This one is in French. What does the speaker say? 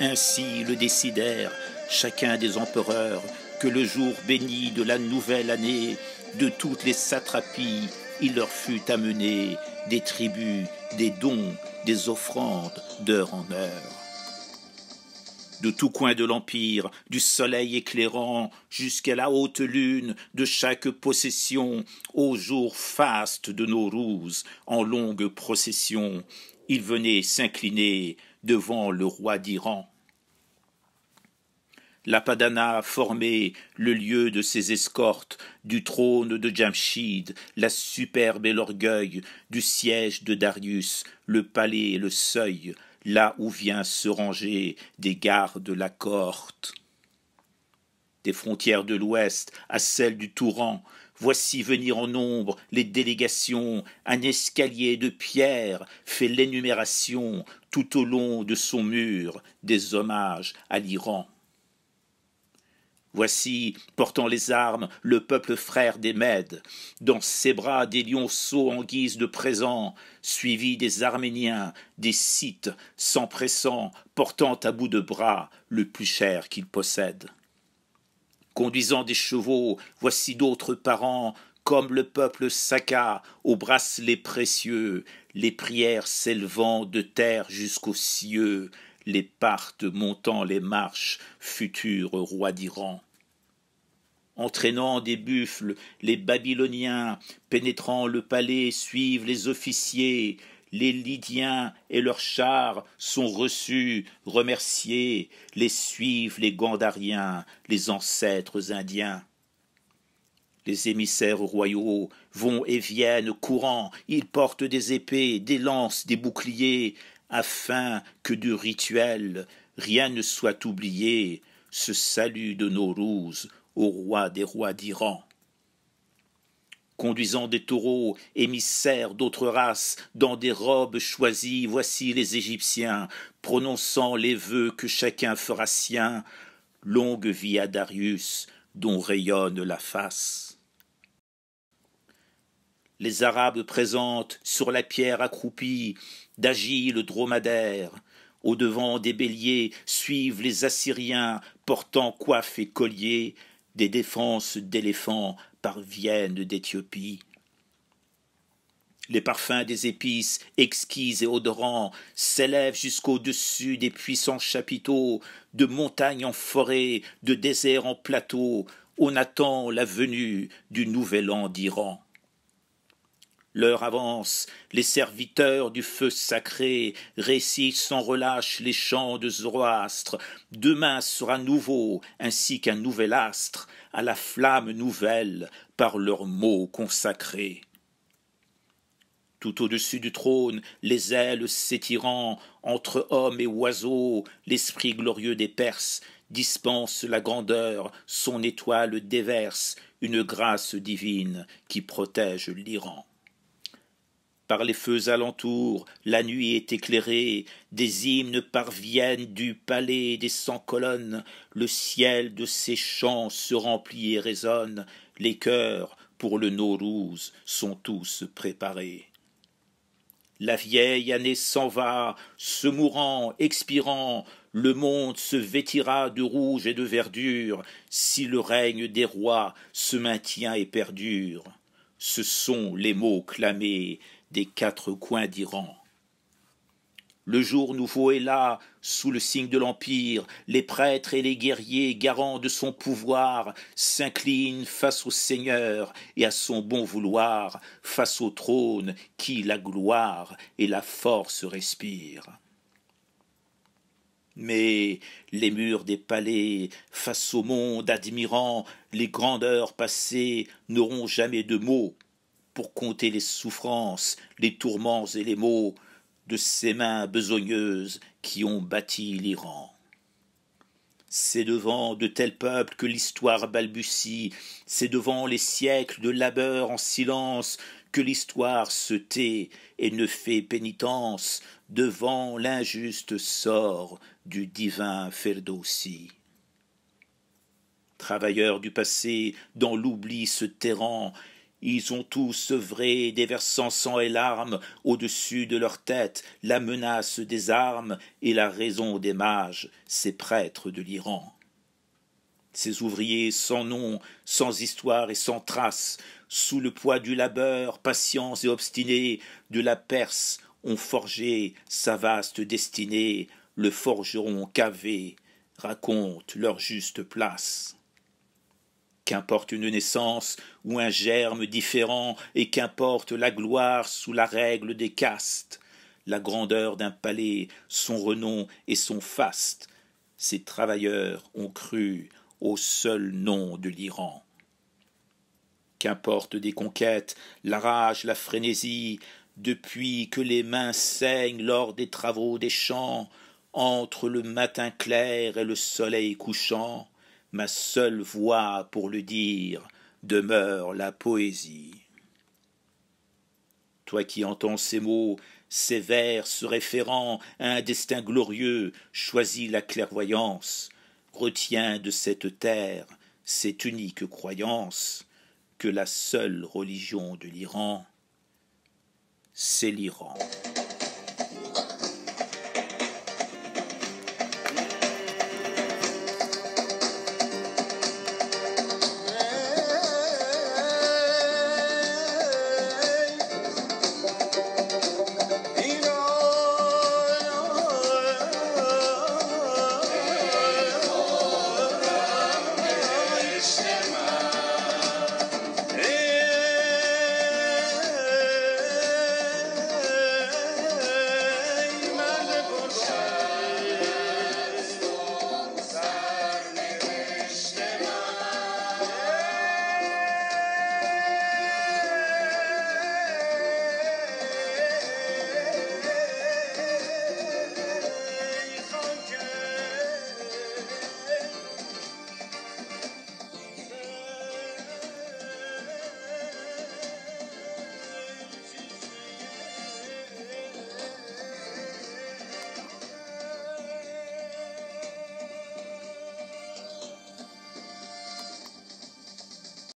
Ainsi le décidèrent chacun des empereurs que le jour béni de la nouvelle année, de toutes les satrapies, il leur fut amené des tribus, des dons, des offrandes d'heure en heure. De tout coin de l'Empire, du soleil éclairant jusqu'à la haute lune de chaque possession, au jour faste de nos rouses, en longue procession, il venait s'incliner devant le roi d'Iran. La Padana formait le lieu de ses escortes, du trône de Jamshid, la superbe et l'orgueil, du siège de Darius, le palais et le seuil, là où vient se ranger des gardes de la cohorte. Des frontières de l'Ouest à celles du Touran, voici venir en nombre les délégations, un escalier de pierre fait l'énumération tout au long de son mur des hommages à l'Iran. Voici, portant les armes, le peuple frère des Mèdes, dans ses bras des lionceaux en guise de présent, suivi des Arméniens, des Scythes, s'empressant, portant à bout de bras le plus cher qu'ils possèdent. Conduisant des chevaux, voici d'autres parents, comme le peuple Saka, aux bracelets précieux, les prières s'élevant de terre jusqu'aux cieux, les partes montant les marches, futurs rois d'Iran. Entraînant des buffles, les Babyloniens, pénétrant le palais, suivent les officiers, les Lydiens et leurs chars sont reçus, remerciés, les suivent les Gandariens, les ancêtres indiens. Les émissaires royaux vont et viennent courant, ils portent des épées, des lances, des boucliers, afin que du rituel rien ne soit oublié, ce salut de nos rouses au roi des rois d'Iran. Conduisant des taureaux, émissaires d'autres races, dans des robes choisies, voici les Égyptiens, prononçant les vœux que chacun fera sien, longue vie à Darius, dont rayonne la face. Les Arabes présentent sur la pierre accroupie d'agiles dromadaires, au devant des béliers suivent les Assyriens portant coiffe et collier, des défenses d'éléphants parviennent d'Éthiopie. Les parfums des épices, exquis et odorants, s'élèvent jusqu'au-dessus des puissants chapiteaux, de montagnes en forêt, de déserts en plateau. On attend la venue du nouvel an d'Iran. L'heure avance, les serviteurs du feu sacré récitent sans relâche les chants de Zoroastre. Demain sera nouveau, ainsi qu'un nouvel astre, à la flamme nouvelle, par leurs mots consacrés. Tout au-dessus du trône, les ailes s'étirant, entre hommes et oiseaux, l'esprit glorieux des Perses dispense la grandeur, son étoile déverse une grâce divine qui protège l'Iran. Par les feux alentours, la nuit est éclairée, des hymnes parviennent du palais des cent colonnes, le ciel de ses chants se remplit et résonne, les cœurs, pour le Naurouz, sont tous préparés. La vieille année s'en va, se mourant, expirant, le monde se vêtira de rouge et de verdure, si le règne des rois se maintient et perdure. Ce sont les mots clamés des quatre coins d'Iran. Le jour nouveau est là, sous le signe de l'Empire, les prêtres et les guerriers, garants de son pouvoir, s'inclinent face au Seigneur et à son bon vouloir, face au trône qui la gloire et la force respire. Mais les murs des palais, face au monde admirant les grandeurs passées, n'auront jamais de mots pour compter les souffrances, les tourments et les maux de ces mains besogneuses qui ont bâti l'Iran. C'est devant de tels peuples que l'histoire balbutie, c'est devant les siècles de labeur en silence que l'histoire se tait et ne fait pénitence devant l'injuste sort du divin Ferdowsi. Travailleurs du passé, dans l'oubli se terrant, Ils ont tous œuvré, déversant sang et larmes au-dessus de leur tête, la menace des armes et la raison des mages, ces prêtres de l'Iran. Ces ouvriers sans nom, sans histoire et sans trace, sous le poids du labeur, patients et obstinés, de la Perse, ont forgé sa vaste destinée, le forgeron cavé raconte leur juste place. Qu'importe une naissance ou un germe différent, et qu'importe la gloire sous la règle des castes, la grandeur d'un palais, son renom et son faste, ces travailleurs ont cru au seul nom de l'Iran. Qu'importe des conquêtes, la rage, la frénésie, depuis que les mains saignent lors des travaux des champs, entre le matin clair et le soleil couchant, ma seule voix pour le dire demeure la poésie. Toi qui entends ces mots, ces vers se référant à un destin glorieux, choisis la clairvoyance, retiens de cette terre cette unique croyance que la seule religion de l'Iran, c'est l'Iran.